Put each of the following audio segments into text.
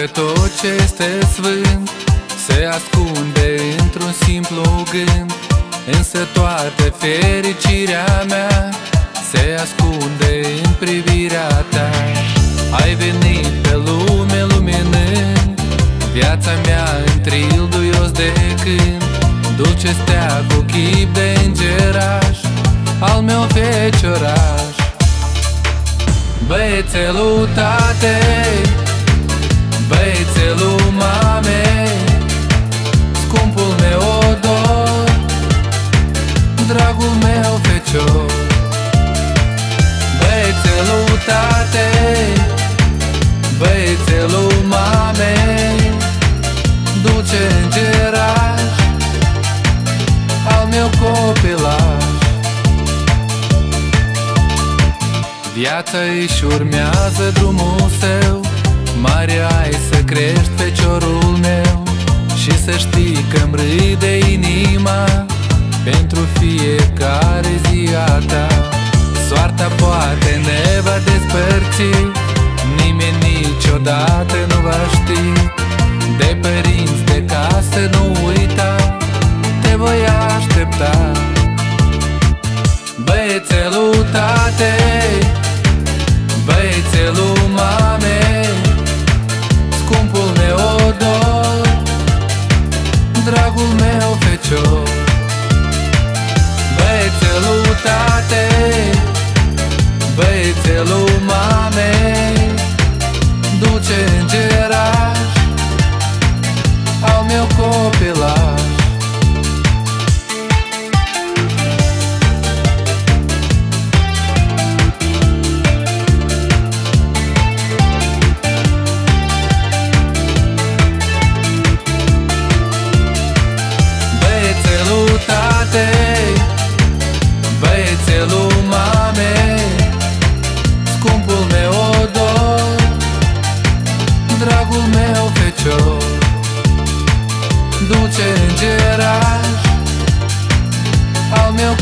știam că tot ce este sfânt Se ascunde într-un simplu gând Însă toată fericirea mea Se ascunde în privirea ta. Ai venit pe lume luminând Viața mea în tril duios de când Dulce stea cu chip de îngeraș Al meu fecioraș Băiețelul tatei Băiețelul mamei Scumpul meu odor Dragul meu fecior. Băiețelul tatei Băiețelul mamei Dulce îngeraș Al meu copilaș Viața își urmează drumul său să știi că-mi râde inima Pentru fiecare zi a ta. Soarta poate ne va despărți Nimeni niciodată nu va ști. De părinți de casă nu uita Te voi aștepta. Băiețelul tatei Băiețelul mamei taču, beidz lūtāte, beidz lūtāte.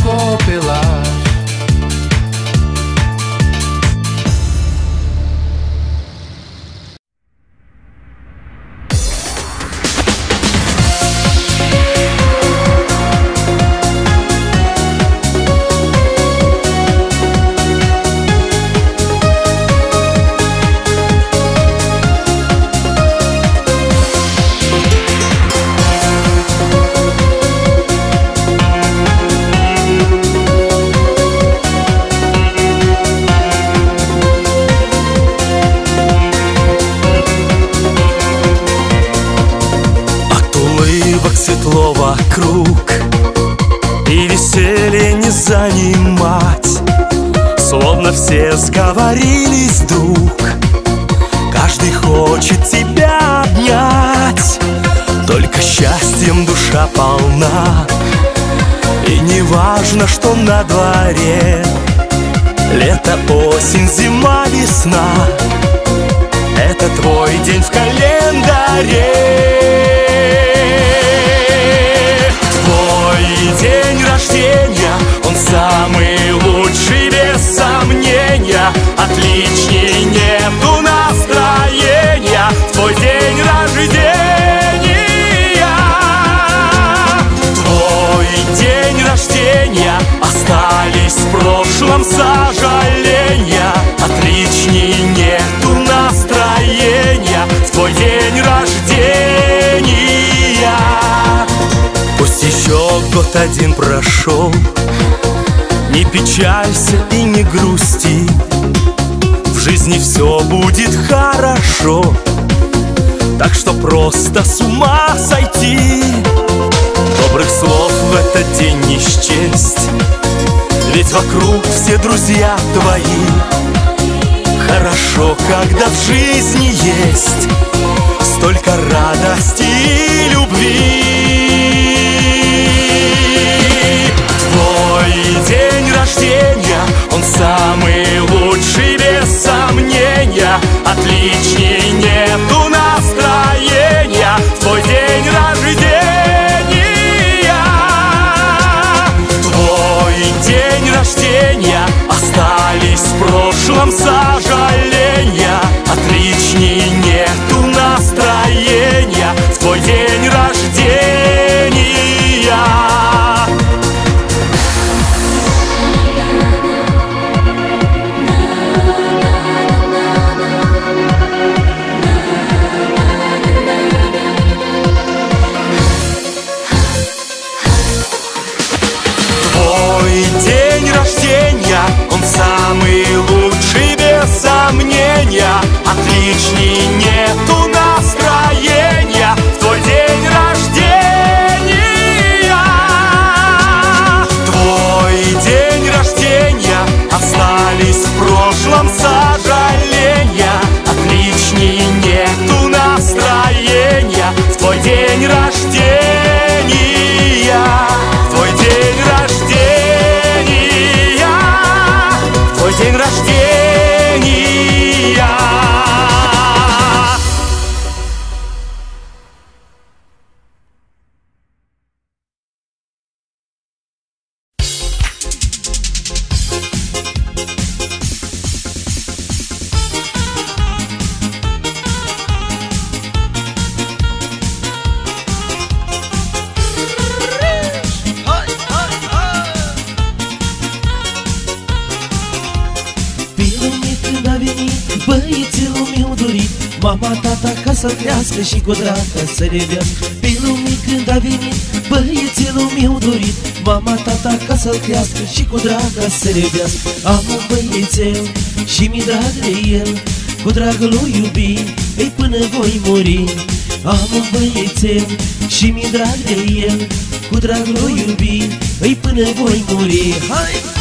Al meu вокруг И веселье не занимать. Словно все сговорились вдруг. Каждый хочет тебя обнять. Только счастьем душа полна. И не важно, что на дворе. Лето, осень, зима, весна. Это твой день в календаре самый лучший без сомнения. Отличней нету настроения. В Твой день рождения. Твой день рождения. Остались в прошлом сожаления. Отличней нету настроения. В твой день рождения. Пусть еще год один прошел Не печалься и не грусти. В жизни все будет хорошо. Так что просто с ума сойти. Добрых слов в этот день не счесть. Ведь вокруг все друзья твои. Хорошо, когда в жизни есть Столько радости и любви самый лучший без сомнения. Отличней Jeśli nie să crească și cu dragă să revească. Pe lume când a venit băiețelul meu dorit Mama, tata ca să crească și cu dragă să revească. Am un băiețel și mi drag de el Cu dragul lui iubi, ei până voi muri. Am un băiețel și mi drag de el Cu dragul lui iubi, ei până voi muri. Hai!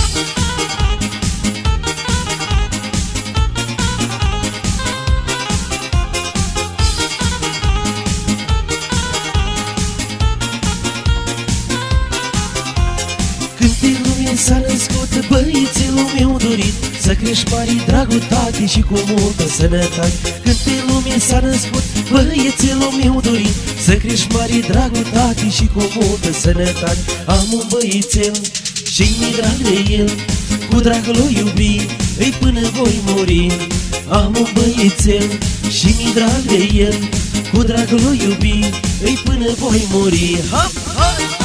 Crești mari, dragul tati și cu multă sănătate. Când pe lume s-a născut băiețelul meu dorit Să crești mari, dragul tati și cu multă sănătate. Am un băiețel și mi drag de el Cu dragul lui iubi, îi până voi muri. Am un băiețel și mi drag de el Cu dragul lui iubi, îi până voi muri. Hop, hai,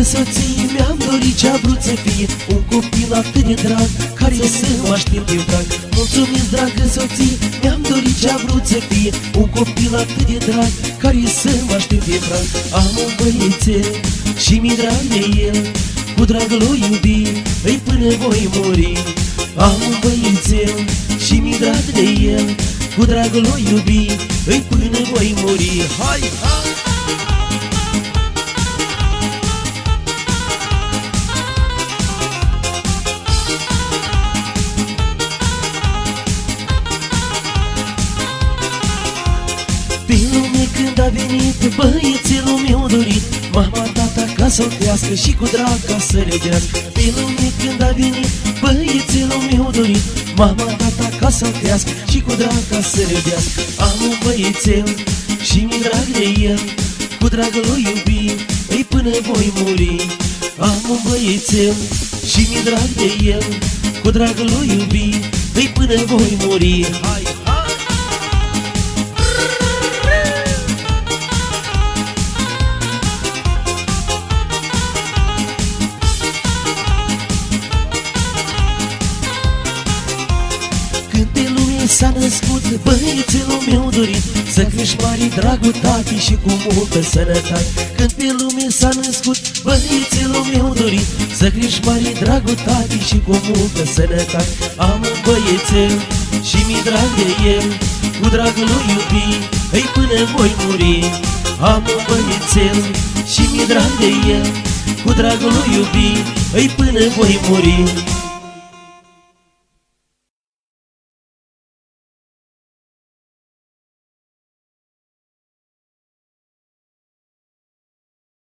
Mulțumesc, dragă soție, mi-am dorit ce-a vrut să fie Un copil atât de drag, care să mă aștept eu drag. Mulțumesc, dragă soție, mi-am dorit ce-a vrut să fie Un copil atât de drag, care să mă aștept eu drag. Am un băiețel și mi drag de el Cu dragul lui iubi, îi până voi muri. Am un băiețel și mi drag de el Cu dragul lui iubi, îi până voi muri. Hai, hai! Venit băiețelul meu dorit. Mama, tata ca să-l crească și cu drag ca să redească Pe lume când a venit băiețelul meu dorit. Mama, tata ca să-l crească și cu drag ca să redească Am un băiețel și mi drag de el. Cu dragul lui iubi, îi până voi muri. Am un băiețel și mi drag de el. Cu dragul lui iubi, îi până voi muri. Hai, s-a născut băiețelul meu dorit Să crești mari, dragul tati și cu multă sănătate. Când pe lume s-a născut băiețelul meu dorit Să crești mari, dragul tati și cu multă sănătate. Am un băiețel și mi drag de el Cu dragul lui iubi, îi până voi muri. Am un băiețel și mi drag de el Cu dragul lui iubi, îi până voi muri